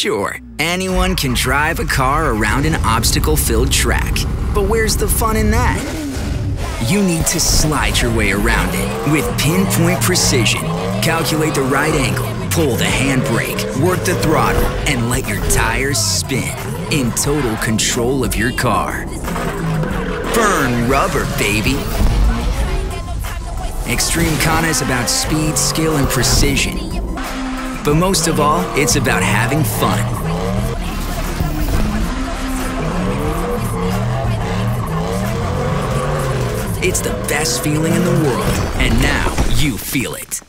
Sure, anyone can drive a car around an obstacle filled track, but where's the fun in that? You need to slide your way around it with pinpoint precision. Calculate the right angle, pull the handbrake, work the throttle, and let your tires spin in total control of your car. Burn rubber, baby! Extreme Khana is about speed, skill, and precision. But most of all, it's about having fun. It's the best feeling in the world, and now you feel it.